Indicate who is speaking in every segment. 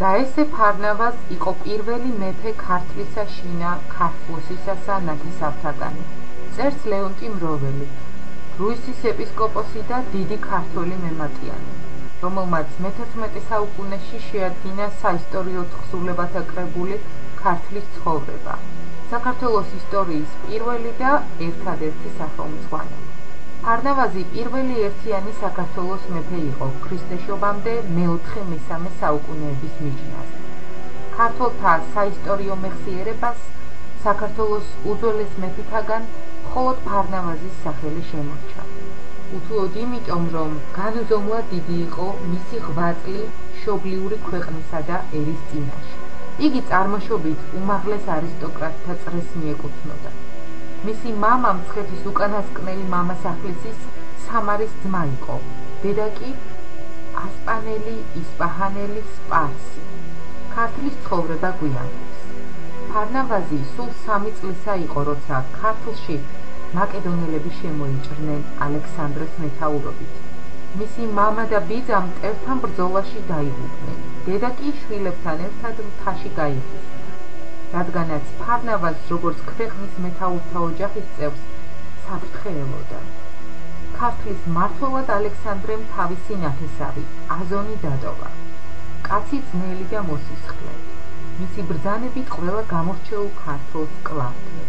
Speaker 1: და ესე ფარნავაზ იყო პირველი მეფე ქართლისა შინა ქართლოსისასა ნათესავთაგანი წერს ლეონტი მროველი რუისის ეპისკოპოსი და დიდი ქართველი მემატიანი რომელმაც მე-11 საუკუნეში შეადგინა საისტორიო თხზულებათა კრებული ქართლის ცხოვრება საქართველოს ისტორიის პირველი და ერთადერთი სახელმძღვანელი არნავაზი პირველი ერთიანი საქართველოს მეფე იყო ქრისტეშობამდე მე-4-მე-3 საუკუნეების მიჯნაზე. ქართულთა საისტორიო მეხსიერებას საქართველოს უძველეს მეფეთაგან მხოლოდ ფარნავაზის სახელი შემორჩა. უთუოდ იმიტომ, რომ განუზომლად დიდი იყო მისი ღვაწლი შობლიური ქვეყნისა და ერის წინაშე. იგი წარმოშობით უმაღლეს არისტოკრატთა წრეს მიეკუთვნოდა. მისი მამა მცხეთის უკანასკნელი მამასახლისის სამარის ძმა იყო, დედა კი ასპანელი, ისპაჰანელი სპარსი. ქართლის ცხოვრება გვიანდელს. ფარნავაზი სულ 3 წლისა იყო, როცა ქართლში მაკედონელები შემოიჭრნენ ალექსანდრეს მეთაურობით. მისი მამა და ბიძა მტერთან ბრძოლაში დაიღუპნენ. დედა კი შვილებთან ერთად მთაში გაიხიზნა. რადგანაც ფარნავაზ როგორც ქვეყნის მეთაურთა ოჯახის წევს საფრთხეელოდა. ქართლის მართლად ალექსანდრემ თავისი ნათესავი აზონი დატოვა. კაცი ძნელი და მოსისხლე. მისი ბრძანებით ყველა გამორჩეულ ქართლს კლავდნენ.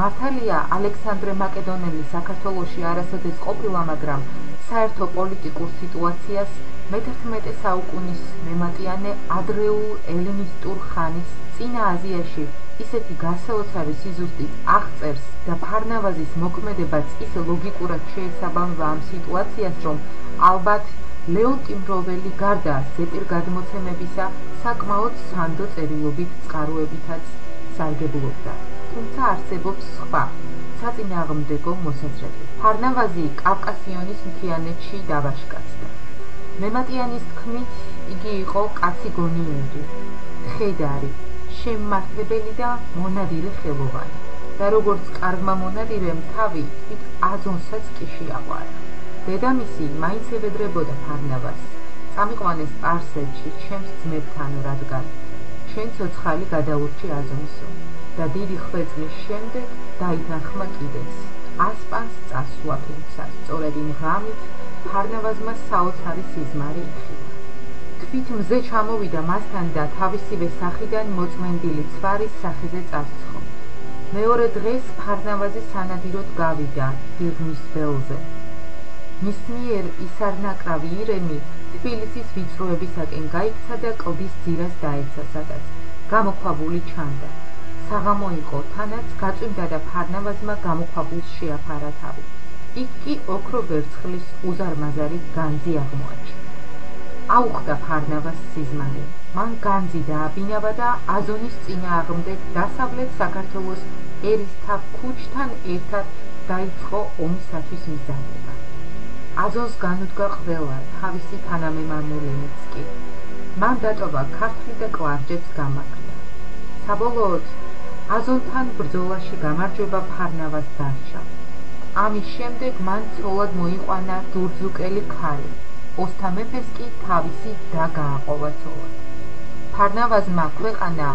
Speaker 1: მართალია ალექსანდრე მაკედონელი საქართველოსი არასოდეს ყოფილა, მაგრამ საერთო პოლიტიკურ სიტუაციას მე-11 საუკუნის მემატიანე ადრეულ ელინისტურ ხანის წინა აზიაში ისეთი გასაოცარი სიზუსტით აღწერს და ფარნავაზის მოქმედებაც ისე ლოგიკურად შეესაბამება ამ სიტუაციას, რომ ალბათ ლეონტი მროველი გარდა ზეპირ გადმოცემებისა საკმაოდ სანდო წერილობით წყაროებითაც სარგებლობდა. თუმცა არსებობს სხვა საწინააღმდეგო მოსაზრება. ფარნავაზი კავკასიონის მთიანეთში დავაშკაცდა. მემატიანის თქმით, იგი იყო კაცი გონიერი, ხედარი, შემმართებელი და მონადირე ხელოვანი. და როგორც კარგმა მონადირემ თავი თვით აზონსაც კი შეაყვარა. დედამისი მაინც ევედრებოდა ფარნავას. წამიყვანეს პარსეთში ჩემს ძმებთან რადგან. ჩვენ ცოცხალი გადაურჩი აზონსო. და დიდი ხვეწმის შემდეგ დაითანხმა კიდეც. ასპანს წასვლა თუმცა. სწორედ იმ ღამით ფარნავაზმა საოცარი სიზმარი იხილა თვით მზე ჩამოვიდა მასთან და თავისივე სახიდან მოწმენდილი ცვარის სახეზე წასცხო. მეორე დღეს ფარნავაზი სანადიროდ გავიდა დიღმის ველზე. მის მიერ ისარნაკრავი ირემი თბილისის ვიწროებისაკენ გაიქცა და კლდის ძირას დაეცა, სადაც გამოქვაბული ჩანდა. საღამო იყო, თანაც გაწვიმდა და ფარნავაზმა გამოქვაბულს შეაფარა თავი. იქ კი ოქრო ვერცხლის უზარმაზარი განძი აღმოაჩინა. აუხდა ფარნავას სიზმარი. მან განძი დააბინავა და აზონის წინააღმდეგ დასავლეთ საქართველოს ერისთავ ქუჩთან ერთად დაიწყო ომისათვის მიზანება. აზონს განუდგა ყველა თავისი თანამემამულენიც კი. მან დატოვა ქართლი და კლარჯეთს გამაგრდა. საბოლოოდ აზონთან ბრძოლაში გამარჯვება ფარნავას დარჩა. ამის შემდეგ მან ცოლად მოიყვანა დურძუკელი ქალი. ოსთამეფეს კი თავისი და გააყოლა ცოლა. ფარნავაზმა ქვეყანა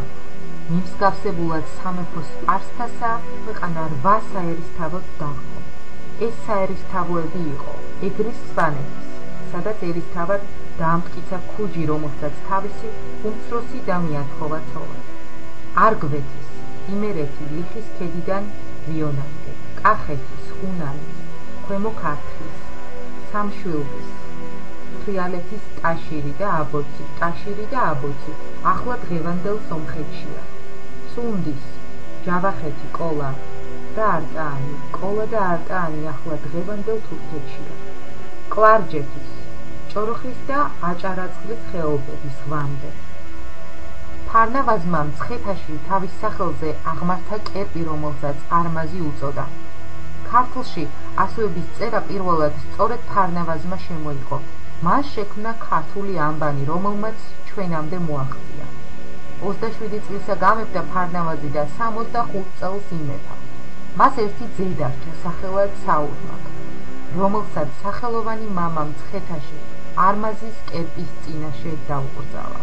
Speaker 1: მიმსგავსებულად სამეფო სპარსთასა ქვეყანა რვა საერისთავოდ დაჰყო. ეს საერისთავოები იყო ეგრის სვანეთის, სადაც ერისთავად დაამტკიცა ქუჯი, რომელსაც თავისი უმცროსი და მიათხოვა ცოლა. არგვეთის, იმერეთი, ლიხის ქედიდან რიონამდე, კახეთის, ხუნალის, ქვემო ქართლის, სამშვილდის თრიალეთის ტაშირი და აბოცი, ტაშირი და აბოცი, ახლა დღევანდელ სომხეთშია. სუნდის, ჯავახეთი, ყოლა და არტაანი, ყოლა და არტაანი ახლა დღევანდელ თურქეთშია. კლარჯეთის, ჭოროხის და აჭარაწყლის ხეობების ღვამდე. ფარნავაზმა მცხეთაში თავის სახელზე აღმართა კერპი, რომელსაც არმაზი უწოდა. ქართლში ასოების წერა პირველად სწორედ ფარნავაზმა შემოიღო. მას შექმნა ქართული ამბანი, რომელმაც ჩვენამდე მოაღწია. 27 წლისა გამეფდა ფარნავაზი და 65 წელს იმეფა. მას ერთი ძე დარჩა, სახელად საურმაკ, რომელსაც სახელოვანი მამა მცხეთაში არმაზის კერპის წინაშე დაუკრძალა.